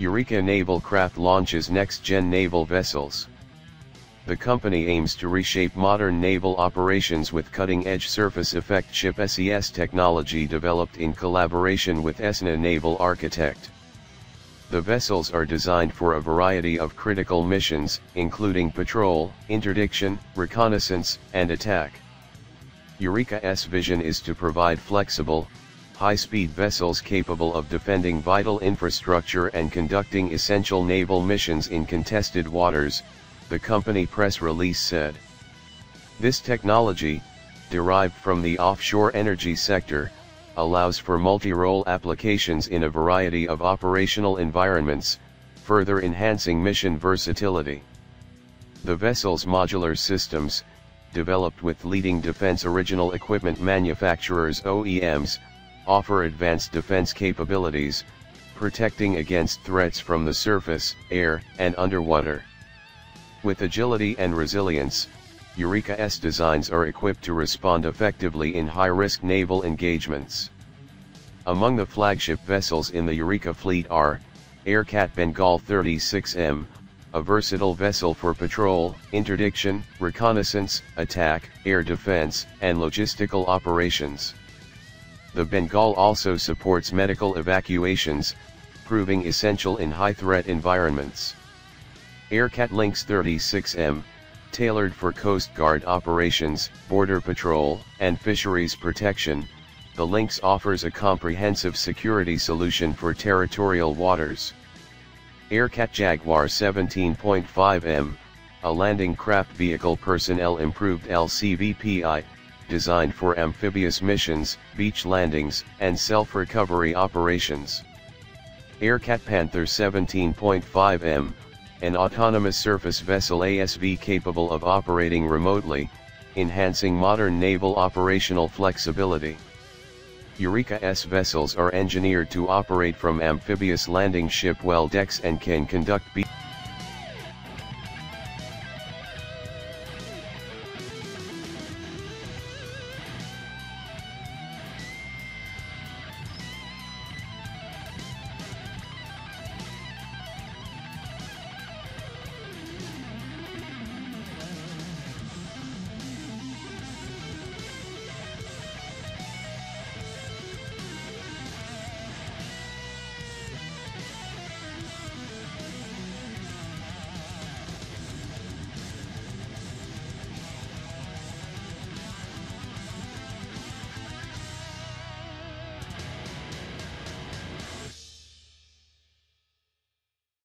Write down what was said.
Eureka Naval Craft launches next-gen naval vessels. The company aims to reshape modern naval operations with cutting-edge surface effect ship SES technology developed in collaboration with ESNA Naval Architect. The vessels are designed for a variety of critical missions, including patrol, interdiction, reconnaissance, and attack. Eureka's vision is to provide flexible, high-speed vessels capable of defending vital infrastructure and conducting essential naval missions in contested waters, the company press release said. This technology, derived from the offshore energy sector, allows for multi-role applications in a variety of operational environments, further enhancing mission versatility. The vessel's modular systems, developed with leading defense original equipment manufacturers OEMs, offer advanced defense capabilities, protecting against threats from the surface, air, and underwater. With agility and resilience, Eureka S designs are equipped to respond effectively in high-risk naval engagements. Among the flagship vessels in the Eureka fleet are, Aircat Bengal 36M, a versatile vessel for patrol, interdiction, reconnaissance, attack, air defense, and logistical operations. The Bengal also supports medical evacuations, proving essential in high-threat environments. Aircat Lynx 36M, tailored for Coast Guard operations, border patrol, and fisheries protection, the Lynx offers a comprehensive security solution for territorial waters. Aircat Jaguar 17.5M, a landing craft vehicle personnel improved LCVPI, designed for amphibious missions, beach landings, and self-recovery operations. Aircat Panther 17.5M, an autonomous surface vessel ASV capable of operating remotely, enhancing modern naval operational flexibility. Eureka-S vessels are engineered to operate from amphibious landing ship well decks and can conduct